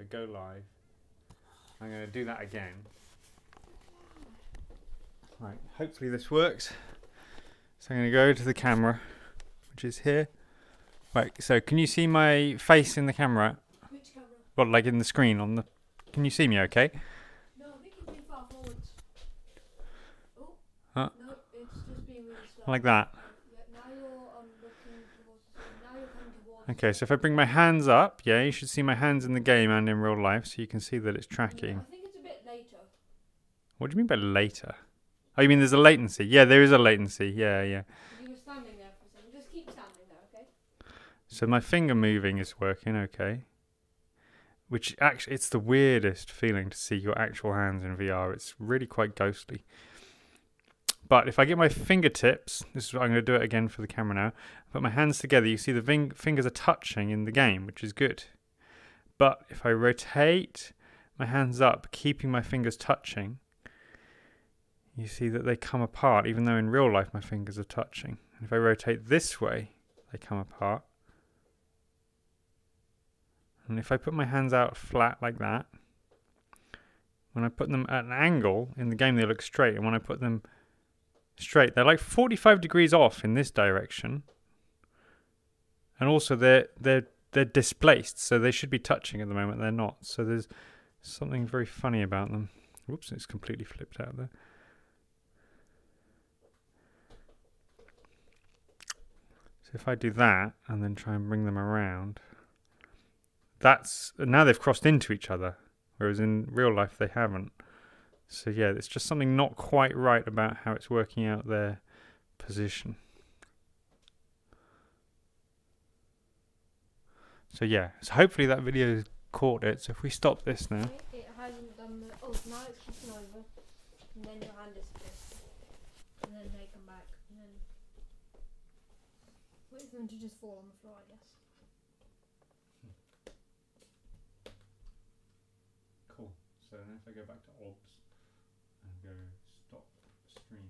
So go live. I'm going to do that again. Right, hopefully this works. So I'm going to go to the camera, which is here. Right, so can you see my face in the camera? Which camera? Well, like in the screen on the. Can you see me okay? No, I think it's far forwards. Oh. Huh? No, it's just being really slow. Like that. Yeah, now you're um, looking towards the screen. Now you're coming towards Okay, so if I bring my hands up, yeah, you should see my hands in the game and in real life, so you can see that it's Yeah, tracking. I think it's a bit later. What do you mean by later? Oh, you mean there's a latency? Yeah, there is a latency. Yeah, yeah. You were standing there for a second. Just keep standing there, okay? So my finger moving is working okay. Which actually, it's the weirdest feeling to see your actual hands in VR. It's really quite ghostly. But if I get my fingertips, this is what I'm going to do it again for the camera now. Put my hands together, you see the fingers are touching in the game, which is good. But if I rotate my hands up, keeping my fingers touching, you see that they come apart, even though in real life my fingers are touching. And if I rotate this way, they come apart. And if I put my hands out flat like that, when I put them at an angle in the game, they look straight. And when I put them straight, they're like 45 degrees off in this direction. And also they're they're they're displaced, so they should be touching at the moment. They're not. So there's something very funny about them. Whoops, it's completely flipped out there. So if I do that and then try and bring them around, that's now they've crossed into each other, whereas in real life they haven't. So yeah, it's just something not quite right about how it's working out their position. So yeah, so hopefully that video caught it. So if we stop this now, It hasn't done the. Oh, now it's crossing over. And then your hand is disappears. And then they come back. And then. Wait for them to just fall on the floor, I guess. Hmm. cool. So then if I go back to obs go stop stream.